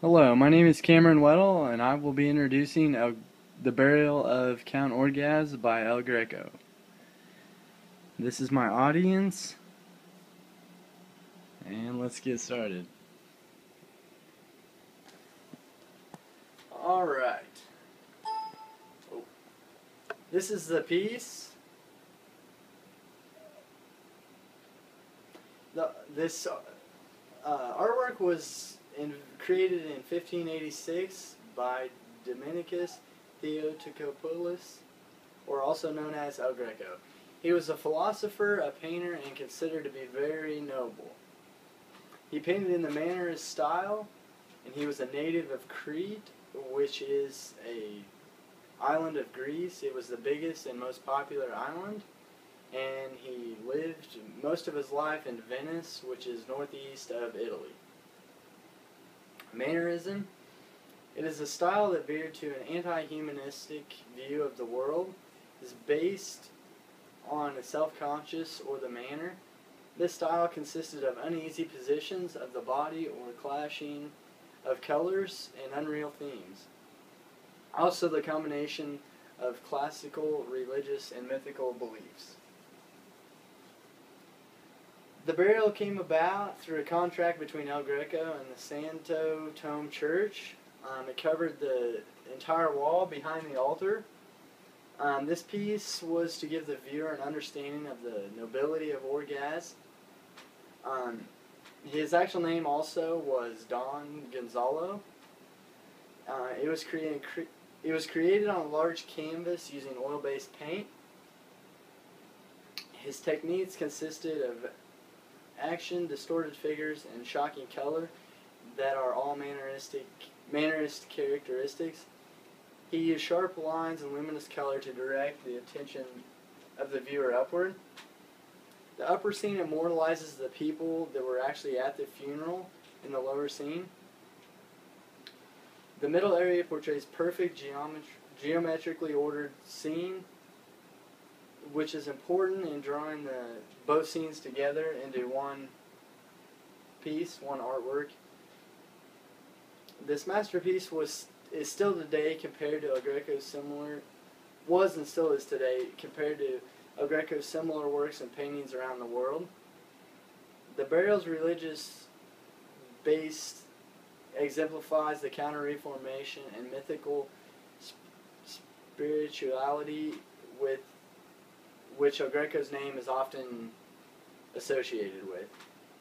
Hello, my name is Cameron Weddle, and I will be introducing El, The Burial of Count Orgaz by El Greco. This is my audience, and let's get started. Alright. This is the piece. The, this uh, artwork was in, created in 1586 by Dominicus Theotokopoulos, or also known as El Greco. He was a philosopher, a painter, and considered to be very noble. He painted in the Mannerist style, and he was a native of Crete, which is a island of Greece. It was the biggest and most popular island, and he lived most of his life in Venice, which is northeast of Italy. Mannerism. It is a style that veered to an anti-humanistic view of the world. Is based on the self-conscious or the manner. This style consisted of uneasy positions of the body or clashing of colors and unreal themes. Also the combination of classical, religious, and mythical beliefs. The burial came about through a contract between El Greco and the Santo Tome Church. Um, it covered the entire wall behind the altar. Um, this piece was to give the viewer an understanding of the nobility of Orgaz. Um, his actual name also was Don Gonzalo. Uh, it was created. Cre it was created on a large canvas using oil-based paint. His techniques consisted of action, distorted figures, and shocking color that are all manneristic, mannerist characteristics. He used sharp lines and luminous color to direct the attention of the viewer upward. The upper scene immortalizes the people that were actually at the funeral in the lower scene. The middle area portrays perfect geometrically ordered scene which is important in drawing the both scenes together into one piece, one artwork. This masterpiece was is still today compared to El Greco's similar was and still is today compared to El Greco's similar works and paintings around the world. The burial's religious based exemplifies the counter-reformation and mythical spirituality with which El Greco's name is often associated with.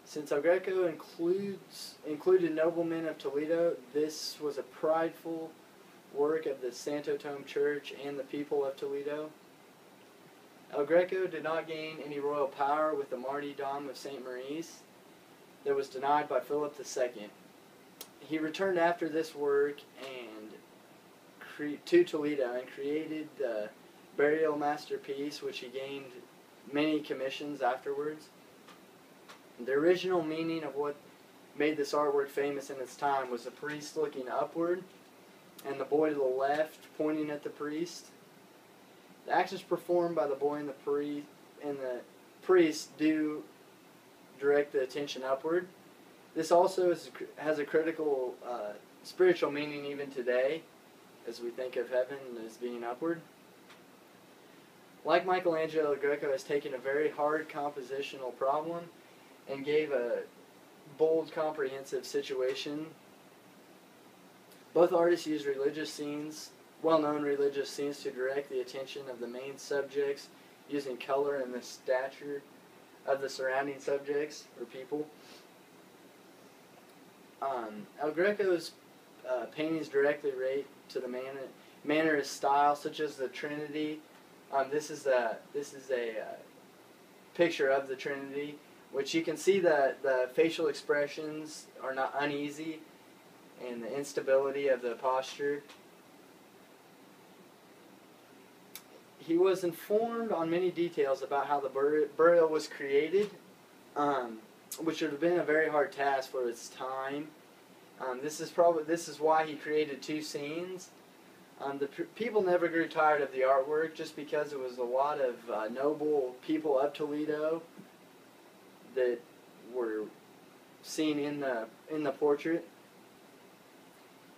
Since El Greco includes, included noblemen of Toledo, this was a prideful work of the Santo Tome Church and the people of Toledo. El Greco did not gain any royal power with the martyrdom of St. Maurice that was denied by Philip II. He returned after this work and to Toledo and created the burial masterpiece, which he gained many commissions afterwards. The original meaning of what made this artwork famous in its time was the priest looking upward and the boy to the left pointing at the priest. The actions performed by the boy and the priest and the priest do direct the attention upward. This also is, has a critical uh, spiritual meaning even today, as we think of heaven as being upward. Like Michelangelo, Greco has taken a very hard compositional problem and gave a bold, comprehensive situation. Both artists use religious scenes, well-known religious scenes, to direct the attention of the main subjects using color and the stature of the surrounding subjects or people. Um, El Greco's uh, paintings directly relate to the man mannerist style, such as the Trinity um, this is a this is a uh, picture of the Trinity, which you can see that the facial expressions are not uneasy, and the instability of the posture. He was informed on many details about how the bur burial was created, um, which would have been a very hard task for its time. Um, this is probably this is why he created two scenes um, the people never grew tired of the artwork just because it was a lot of uh, noble people of Toledo that were seen in the in the portrait.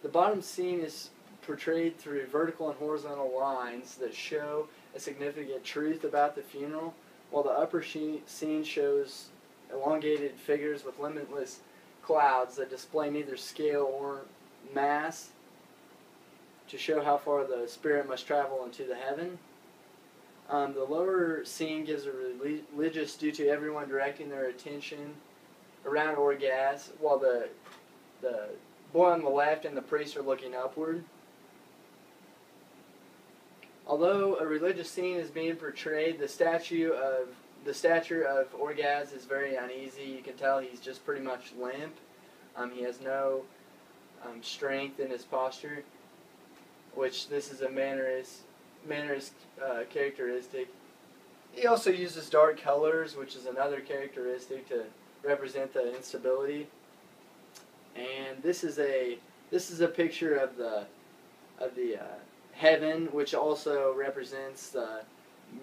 The bottom scene is portrayed through vertical and horizontal lines that show a significant truth about the funeral, while the upper scene shows elongated figures with limitless clouds that display neither scale or mass to show how far the spirit must travel into the heaven. Um, the lower scene gives a religious due to everyone directing their attention around Orgaz, while the the boy on the left and the priest are looking upward. Although a religious scene is being portrayed, the statue of the stature of Orgaz is very uneasy. You can tell he's just pretty much limp. Um, he has no um, strength in his posture, which this is a mannerist mannerist uh, characteristic. He also uses dark colors, which is another characteristic to represent the instability. And this is a this is a picture of the of the uh, heaven, which also represents the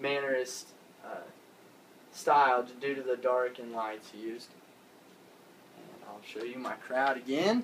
mannerist uh, style due to the dark and lights used. And I'll show you my crowd again.